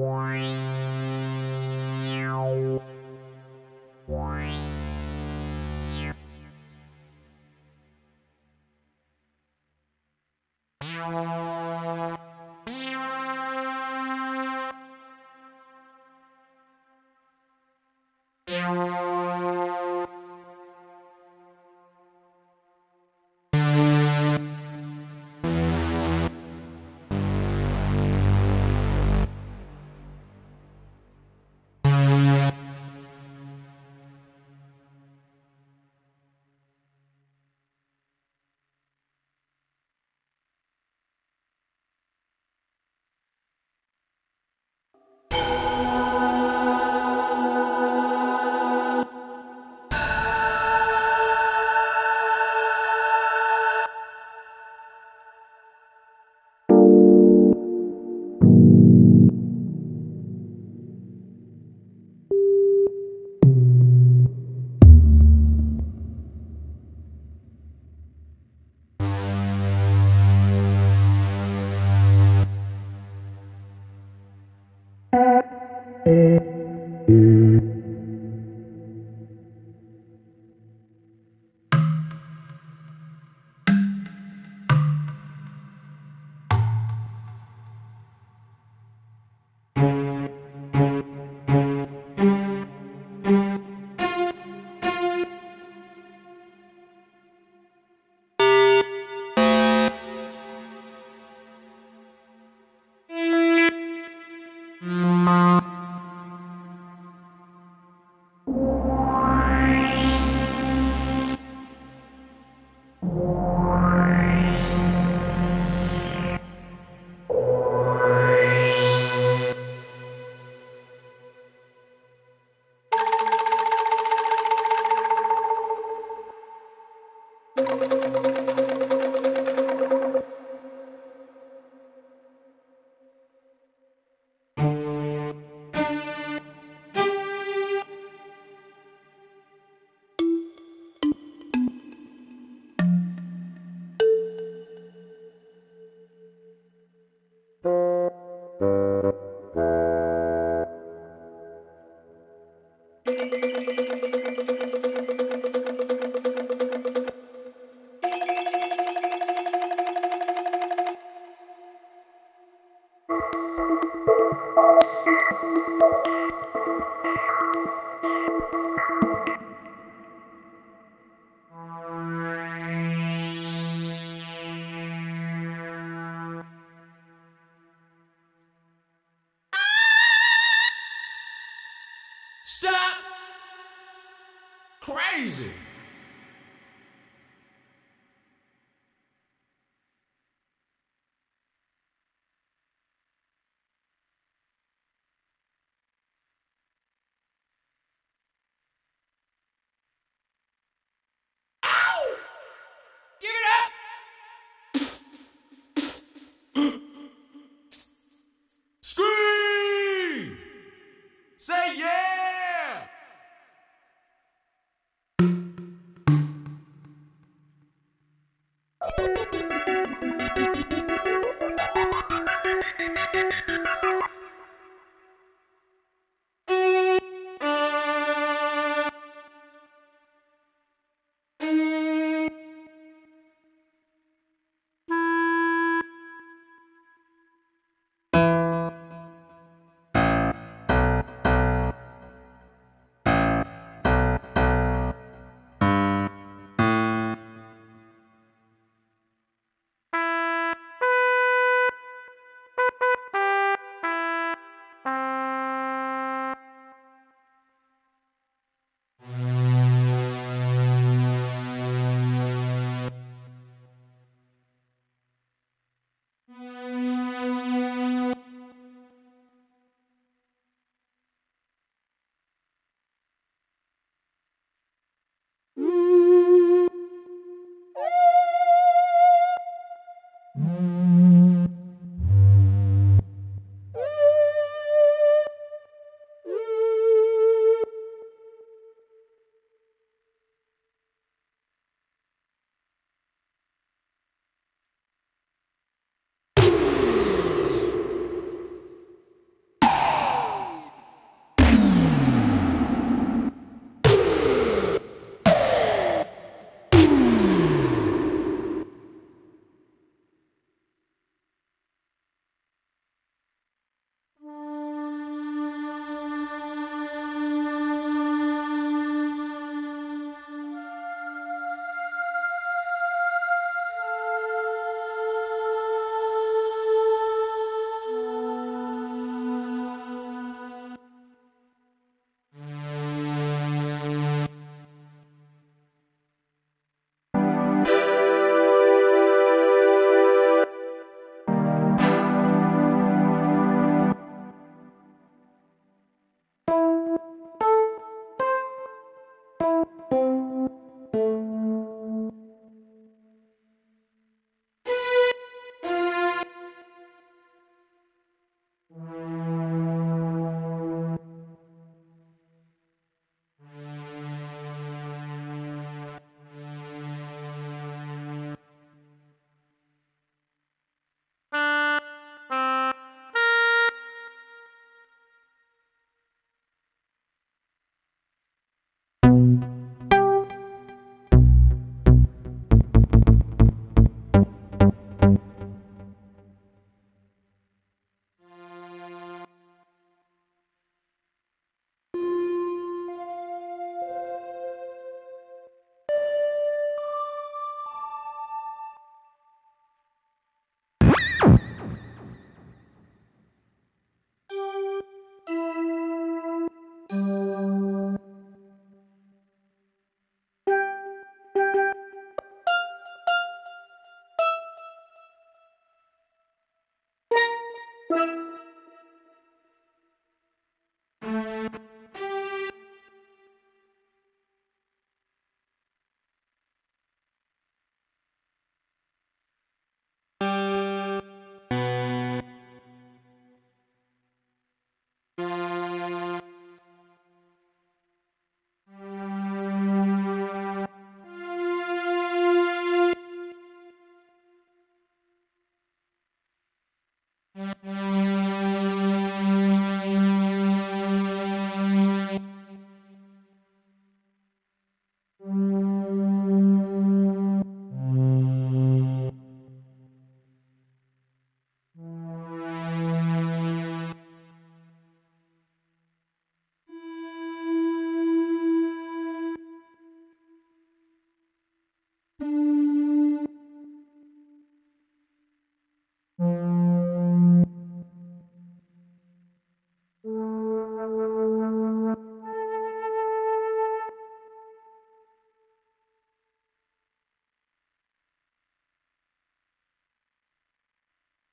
Wow. Stop! Crazy!